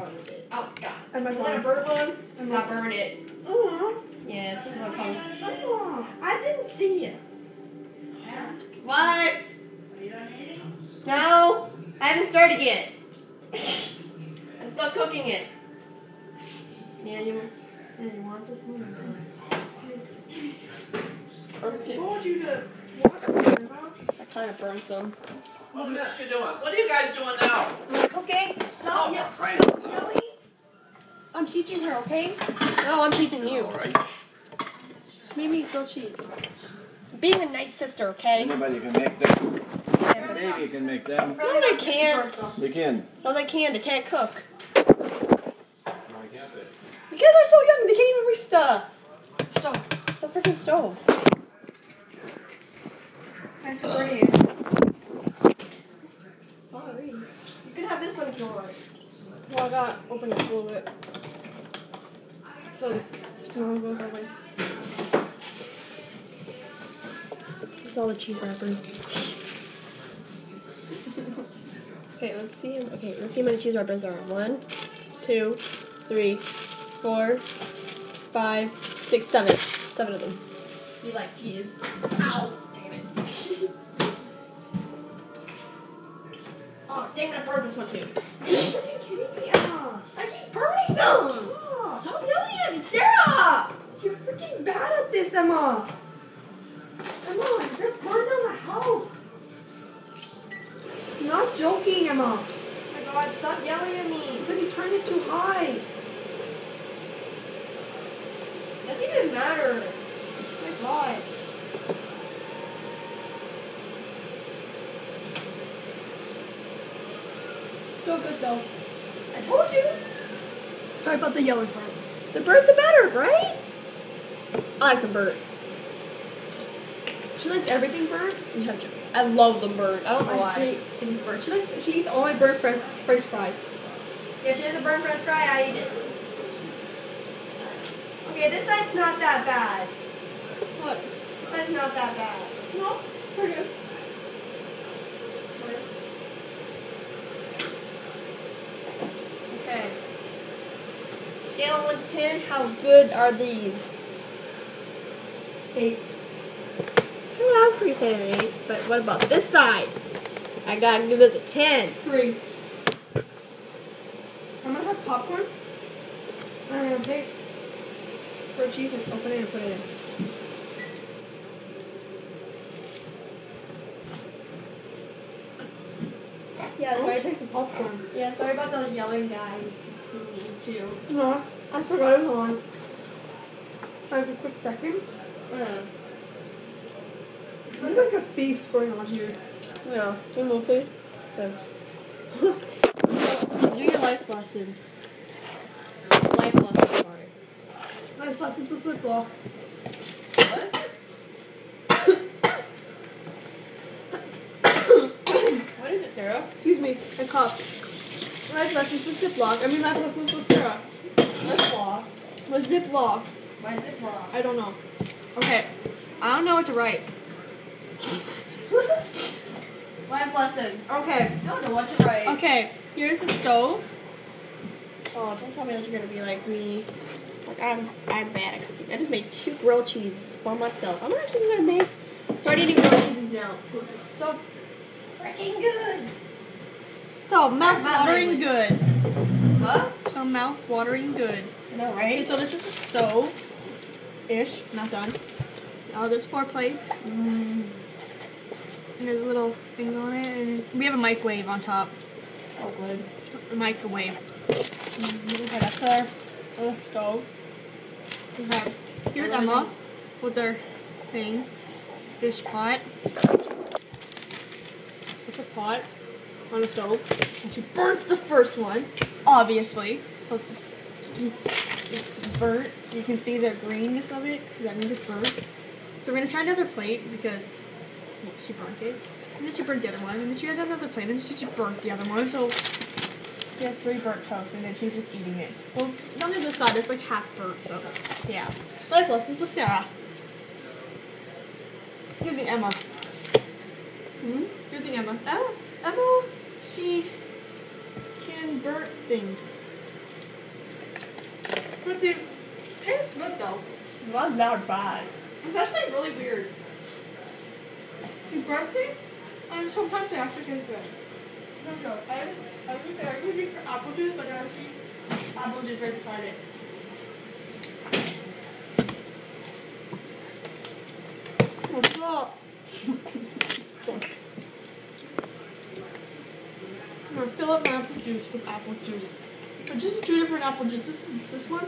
fun with oh, it. Oh god. And my You want a phone. burn one? And Not my- burn it. Oh. Yes, this is what comes. Aw. I didn't see it. What? No, I haven't started yet. I'm still cooking it. Yeah, you, yeah, you want this one? I told you to watch. I kind of burnt them. What are you guys doing? What are you guys doing now? Okay, stop. Oh, yell- Frank. stop. I'm teaching her, okay? No, I'm teaching you. Alright. Just made me grilled cheese. Being a nice sister, okay? Anybody can make them. Baby can make them. No, they can't. They can. No, they can. They can't cook. Why can't they? Because they're so young, they can't even reach the stove. The freaking stove. Thanks for bringing it. Sorry. You can have this one if. Well, I got open it a little bit. So the smell goes away. It's all the cheese wrappers. okay, let's see. Okay, let's see how many cheese wrappers are. One, two, three, four, five, six, seven. Seven of them. You like cheese? Ow! Damn it. it! I burned this one too. Are you kidding me? Emma? I keep burning them. Stop. Stop yelling at me, Sarah! You're freaking bad at this, Emma. Emma, you're burning down my house. I'm not joking, Emma. Oh my God! Stop yelling at me. Because you turned it too high. Doesn't even matter. Oh my God. Still good though. I told you. Sorry about the yelling part. The bird, the better, right? I like the bird. She likes everything burnt. You have to. I love them bird. I don't know I why. hate things burnt. She likes. She eats all my burnt french, french fries. If she has a burnt french fry, I eat it. Okay, this side's not that bad. What? This side's not that bad. No, pretty good. Okay. Scale 1 to 10, how good are these? Eight. Well, I'm pretty say an 8, but what about this side? I gotta give this a 10. Three. I'm gonna have popcorn. I'm gonna take for cheese and open it and put it in. Yeah, I'm gonna take some popcorn. Yeah, sorry about the yelling guys. Me too. No, I forgot it was on. I have a quick second. Uh, There's like a feast going on here. yeah, one more please. Okay. Do your life lesson. Life lesson, sorry. Nice lessons with slip block. What is it, Sarah? Excuse me, I coughed. Life lessons with Ziploc. I mean life lessons with Sarah. Let's walk. With Ziploc. Why is? I don't know. Okay. I don't know what to write. Life lesson. Okay. Don't know what to write. Okay. Here's the stove. Oh, don't tell me that you're gonna be like me. Like I'm, I'm bad at cooking. I just made two grilled cheeses for myself. I'm actually gonna make. Start eating grilled cheeses now. So freaking good. So mouth-watering good. What? So mouth-watering good. I know, Okay, so this is the stove. Ish. Not done. Now there's four plates. And there's a little thing on it. And we have a microwave on top. Oh, good. A microwave. Okay, that's our other stove. Okay. Here's Emma with her thing. Dish pot. It's a pot on a stove. And she burns the first one, obviously. So it's, it's burnt. You can see the greenness of it, that means it's burnt. So we're gonna try another plate because well, she burnt it. And then she burnt the other one, and then she had another plate, and she just burnt the other one. So we have three burnt toast, and then she's just eating it. Well, it's not on the side, it's like half burnt, so yeah. Life lessons with Sarah. Using Emma. Hmm? Using Emma. Emma, Emma, she can burn things. But dude, tastes good though. Not that bad. It's actually really weird. It's breathy, and sometimes it actually tastes good. I don't know. I I haven't I usually drink apple juice, but I see apple juice right beside it. What's up? I'm gonna fill up my apple juice with apple juice. But just two different apple juice. This this one,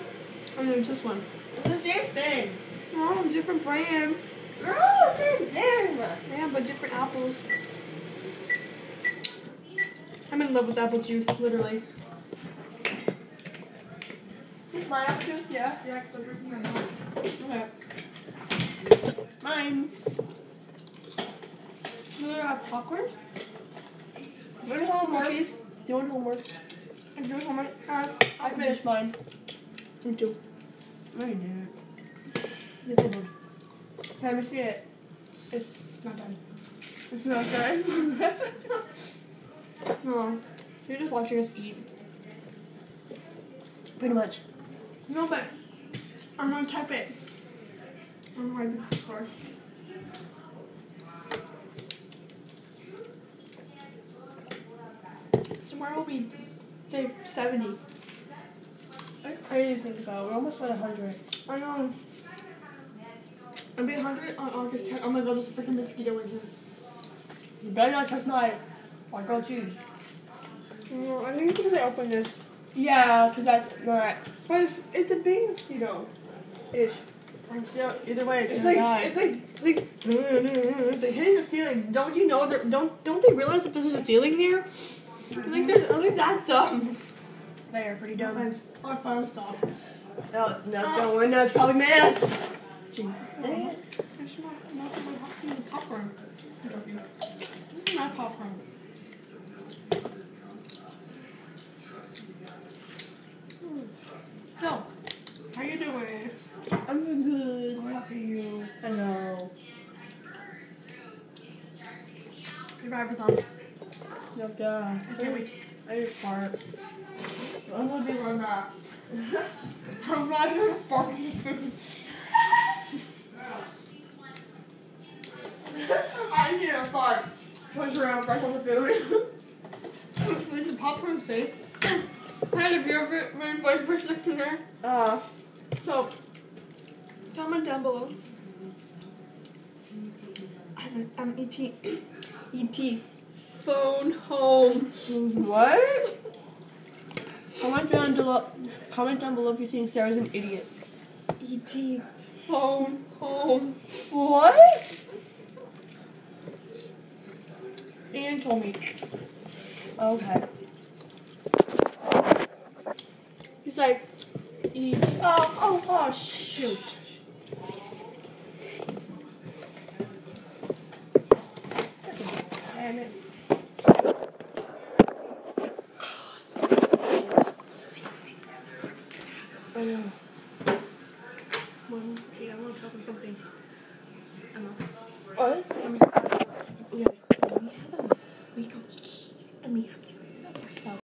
and then this one. It's the same thing. Oh, different brand. Girl, same thing. Yeah, but different apples. I'm in love with apple juice, literally. Is this my apple juice? Yeah. Yeah, because I'm drinking my mom. Okay. Mine. Do you have popcorn? Do you want homework? Cookies? Do homework? I'm doing much? Uh, I finished mine. Me too. I did. Yes, I did. Can I see it? It's not done. It's not good. No. You're just watching us eat. Pretty much. No, but I'm gonna type it. I'm going to first. Tomorrow will we? day 70. That's crazy to think about. We're almost at 100. I know. I'll be 100 on August 10th. Oh my god, there's a freaking mosquito in here. You better not touch my white gold cheese. No, I think because I opened this. Yeah, because that's not. But it's, it's a big mosquito. Ish. So, either way, it's, It's like, die. it's like, it's like, it's like hitting the ceiling. Don't you know that? Don't don't they realize that there's a ceiling there? It's like there's only that dumb. they are pretty No dumb. offense. Oh, fine, stop. No, no, it's going window. It's probably man. Jeez. Dang it. That's not not my popcorn. popcorn. This is not popcorn. So, how you doing? I'm good. How are you? Hello. Survivor's on. No, God. I can't wait. I need to fart. I'm gonna be right back. I'm not gonna fart. I need a fart. Punch around, fresh on the food. Is the popcorn safe? Hey, have you ever my voice for in there? Uh, So, comment down below. I'm, I'm ET. ET. Phone home. what? Comment down below. Comment down below if you think Sarah's an idiot. ET. Phone home. What? Ian told me. Okay. He's like, E- Oh, oh, oh, shoot. Damn it. Oh, I